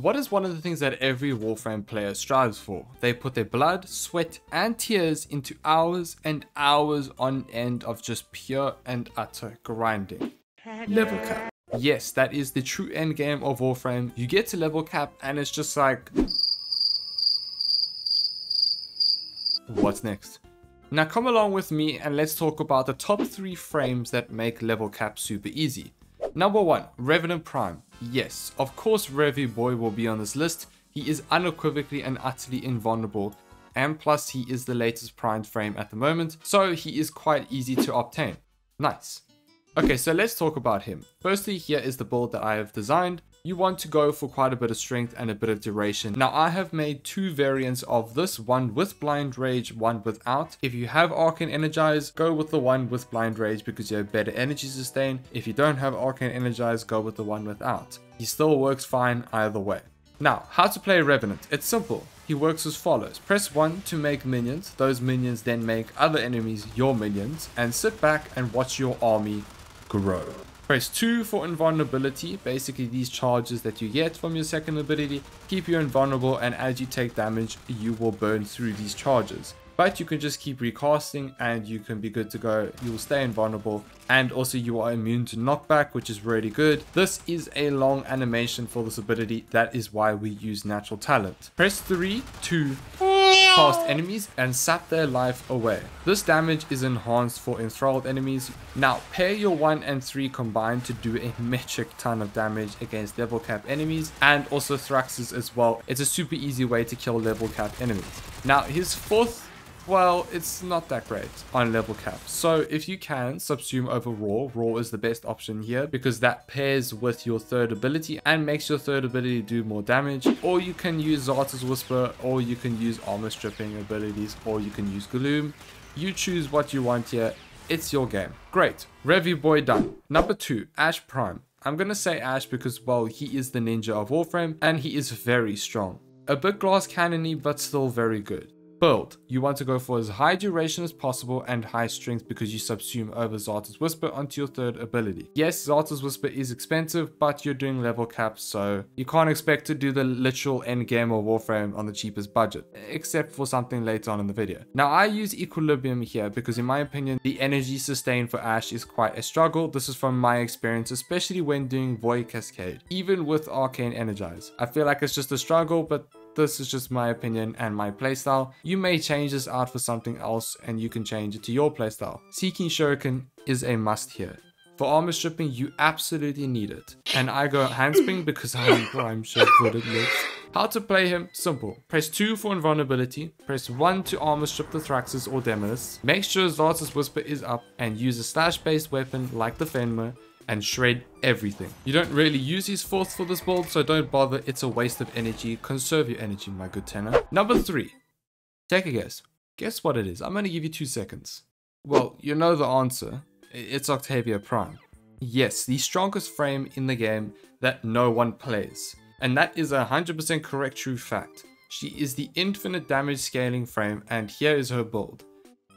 What is one of the things that every Warframe player strives for? They put their blood, sweat, and tears into hours and hours on end of just pure and utter grinding. Level cap. Yes, that is the true end game of Warframe. You get to level cap and it's just like... What's next? Now come along with me and let's talk about the top 3 frames that make level cap super easy. Number 1, Revenant Prime. Yes, of course Revy Boy will be on this list. He is unequivocally and utterly invulnerable and plus he is the latest primed frame at the moment, so he is quite easy to obtain. Nice. Okay, so let's talk about him. Firstly, here is the build that I have designed. You want to go for quite a bit of strength and a bit of duration. Now, I have made two variants of this, one with Blind Rage, one without. If you have Arcane Energize, go with the one with Blind Rage because you have better energy sustain. If you don't have Arcane Energize, go with the one without. He still works fine either way. Now, how to play Revenant. It's simple. He works as follows. Press 1 to make minions. Those minions then make other enemies your minions. And sit back and watch your army grow. Press 2 for invulnerability, basically these charges that you get from your second ability keep you invulnerable and as you take damage you will burn through these charges but you can just keep recasting and you can be good to go. You will stay invulnerable and also you are immune to knockback, which is really good. This is a long animation for this ability. That is why we use natural talent. Press 3 to cast enemies and sap their life away. This damage is enhanced for enthralled enemies. Now pair your 1 and 3 combined to do a metric ton of damage against level cap enemies and also Thraxes as well. It's a super easy way to kill level cap enemies. Now his fourth well, it's not that great on level cap. So if you can subsume over Roar, Roar is the best option here because that pairs with your third ability and makes your third ability do more damage. Or you can use Xata's Whisper, or you can use armor stripping abilities, or you can use Gloom. You choose what you want here. It's your game. Great. Revy Boy done. Number two, Ash Prime. I'm gonna say Ash because, well, he is the ninja of Warframe and he is very strong. A bit glass cannony, but still very good. Build. You want to go for as high duration as possible and high strength because you subsume over Xata's Whisper onto your third ability. Yes, Xata's Whisper is expensive, but you're doing level caps, so you can't expect to do the literal end game of Warframe on the cheapest budget, except for something later on in the video. Now, I use Equilibrium here because in my opinion, the energy sustain for Ash is quite a struggle. This is from my experience, especially when doing Void Cascade, even with Arcane Energize. I feel like it's just a struggle, but this is just my opinion and my playstyle. You may change this out for something else and you can change it to your playstyle. Seeking Shuriken is a must here. For armor stripping, you absolutely need it. And I go handspring because I'm, I'm so good at this. How to play him? Simple. Press 2 for invulnerability, press 1 to armor strip the Thraxes or Demoliths, make sure Xata's Whisper is up, and use a slash based weapon like the Phenmor, and shred everything. You don't really use his force for this build, so don't bother. It's a waste of energy. Conserve your energy, my good Tenno. Number three. Take a guess. Guess what it is. I'm going to give you two seconds. Well, you know the answer. It's Octavia Prime. Yes, the strongest frame in the game that no one plays. And that is a 100% correct true fact. She is the infinite damage scaling frame and here is her build.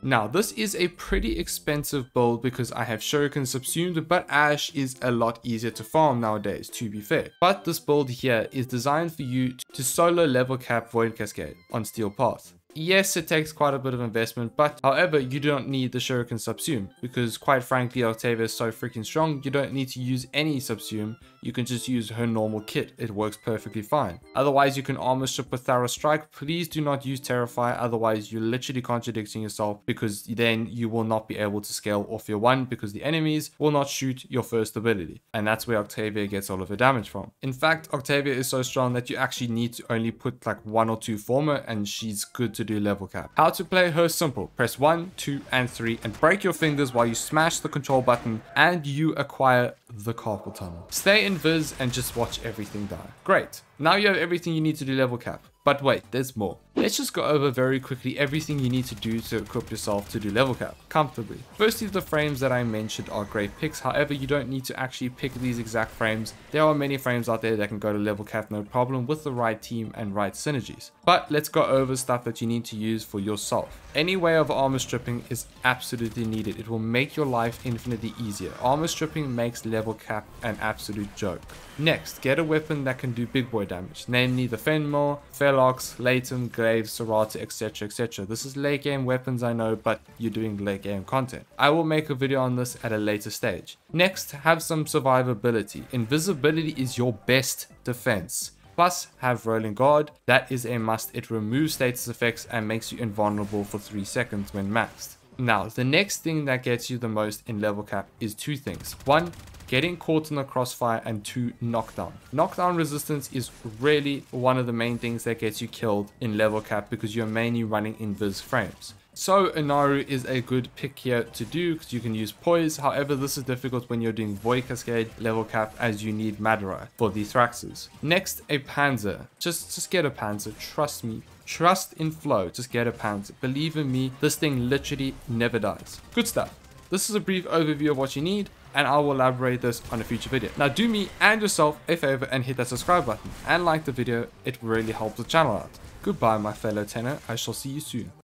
Now, this is a pretty expensive build because I have Shuriken subsumed, but Ash is a lot easier to farm nowadays, to be fair. But this build here is designed for you to solo level cap Void Cascade on Steel Path. Yes, it takes quite a bit of investment, but however, you don't need the Shuriken Subsume, because quite frankly, Octavia is so freaking strong, you don't need to use any Subsume, you can just use her normal kit, it works perfectly fine. Otherwise, you can armor strip with Tharros Strike, please do not use Terrify, otherwise you're literally contradicting yourself, because then you will not be able to scale off your one, because the enemies will not shoot your first ability, and that's where Octavia gets all of her damage from. In fact, Octavia is so strong that you actually need to only put like one or two Forma, and she's good to to do level cap. How to play her simple. Press 1, 2 and 3 and break your fingers while you smash the control button and you acquire the carpal tunnel. Stay in Viz and just watch everything die. Great. Now you have everything you need to do level cap. But wait, there's more. Let's just go over very quickly everything you need to do to equip yourself to do level cap comfortably. Firstly, the frames that I mentioned are great picks. However, you don't need to actually pick these exact frames. There are many frames out there that can go to level cap no problem with the right team and right synergies. But let's go over stuff that you need to use for yourself. Any way of armor stripping is absolutely needed. It will make your life infinitely easier. Armor stripping makes level cap an absolute joke. Next, get a weapon that can do big boy damage, namely the Phenmor, Felarx, Laetum, Sorata, etc, etc. This is late game weapons I know, but you're doing late game content. I will make a video on this at a later stage. Next, have some survivability. Invisibility is your best defense. Plus, have Rolling Guard. That is a must. It removes status effects and makes you invulnerable for 3 seconds when maxed. Now, the next thing that gets you the most in level cap is two things. One, getting caught in the crossfire and two, knockdown. Knockdown resistance is really one of the main things that gets you killed in level cap because you're mainly running invis frames. So Inari is a good pick here to do because you can use Poise. However, this is difficult when you're doing Void Cascade level cap as you need Madurai for the Thraxes. Next, a Panzer. Just, just get a Panzer. Trust me. Trust in Flo. Just get a Panzer. Believe in me, this thing literally never dies. Good stuff. This is a brief overview of what you need and I will elaborate this on a future video. Now do me and yourself a favor and hit that subscribe button and like the video, it really helps the channel out. Goodbye my fellow Tenno, I shall see you soon.